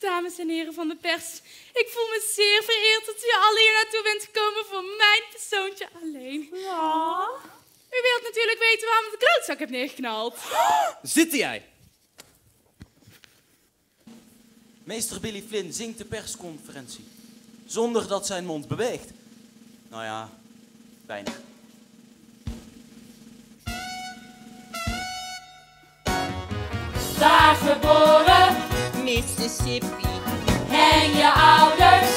Dames en heren van de pers, ik voel me zeer vereerd dat u alle hier naartoe bent gekomen voor mijn persoontje alleen. Ja. U wilt natuurlijk weten waarom ik de klootzak heb neergeknald. Zit jij? Meester Billy Flynn zingt de persconferentie. Zonder dat zijn mond beweegt. Nou ja, weinig. Daar geboren, Mississippi, en je ouders,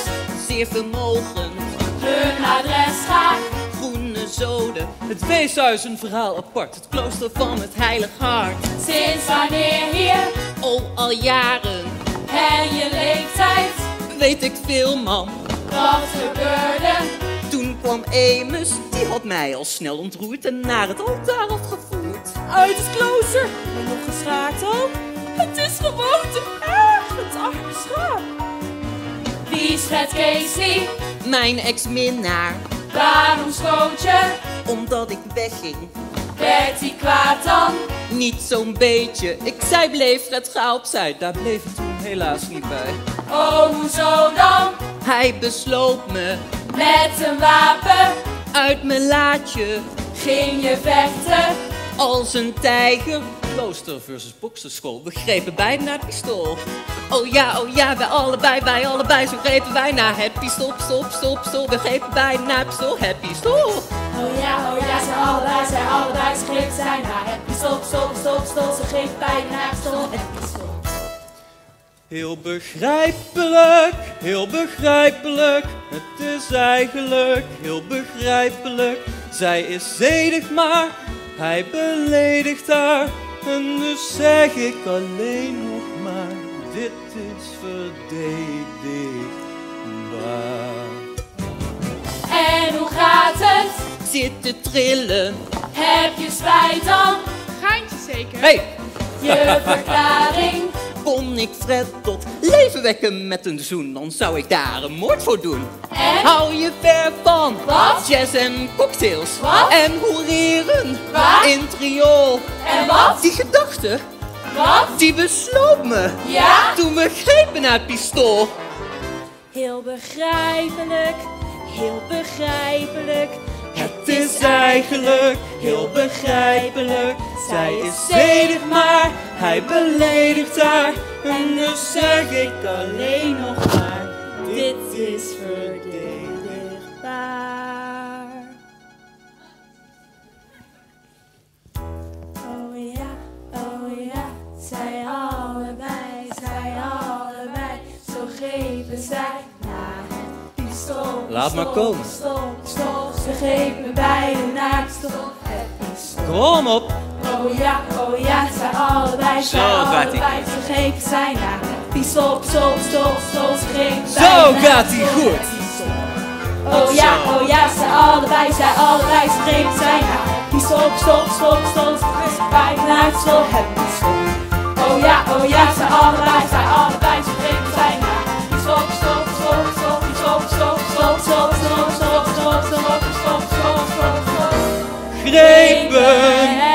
zeer vermogend, hun adres gaat. groene zoden. Het weeshuis een verhaal apart, het klooster van het heilig hart. Sinds wanneer hier, Oh, al jaren en je leeftijd, weet ik veel, man. wat gebeurde? Toen kwam Amos, die had mij al snel ontroerd en naar het altaar had gevoerd. Uit het klooster. En nog geschaakt dan? Het is gewoon te het arme schaap. Wie Fred Casey? Mijn ex-minnaar, Waarom schoot je? omdat ik wegging. Werd hij kwaad dan? Niet zo'n beetje, ik zei bleef Fred ga opzij, daar bleef het toen helaas niet bij. Oh, hoezo dan? Hij besloot me Met een wapen uit mijn laadje ging je vechten. Als een tijger. Klooster versus bokserschool, we grepen beiden naar het pistool. Oh ja, oh ja, wij allebei, wij allebei, zo grepen wij naar het pistool, stop, stop, stop. We grepen beiden naar het pistool, het pistool. Oh ja, oh ja, zij allebei, zij allebei, ze zijn naar het pistool, stop, stop, stop. Ze greep bij naar het pistool, het pistool. Heel begrijpelijk, heel begrijpelijk. Het is eigenlijk heel begrijpelijk. Zij is zedig, maar hij beledigt haar. En dus zeg ik alleen nog maar: dit is verdedigbaar. En hoe gaat het? Zit te trillen. Heb je spijt dan? Geintje zeker? Hey, Je verklaring? Ik Fred tot leven wekken met een zoen, dan zou ik daar een moord voor doen. En? Hou je ver van Wat? jazz en cocktails Wat? en hoereren Wat? in triool. En wat? Die gedachte, Wat? die besloot me Ja? toen we grepen naar het pistool. Heel begrijpelijk, heel begrijpelijk. Het is eigenlijk heel begrijpelijk. Zij is zedig, maar hij beledigt haar. En dus zeg ik alleen nog maar: dit is verdedigbaar. Oh ja, oh ja, zij allebei, zij allebei. Zo grepen zij naar het pistool. Laat maar komen. Pistool, pistool, ze naar het pistool. Het pistool. Kom op, oh ja, oh ja, ze allebei, zij allebei vergeven zijn na. Die stop, stop, stop, stop, Zo gaat hij goed! Oh ja, oh ja, ze allebei, zij allebei zijn na. Die stop, stop, stop, stop, zo. Oh ja, oh ja, ze allebei, zij allebei zijn na. Die stop, stop, stop, stop, stop, stop, stop, stop, stop, stop, stop, stop, stop, stop,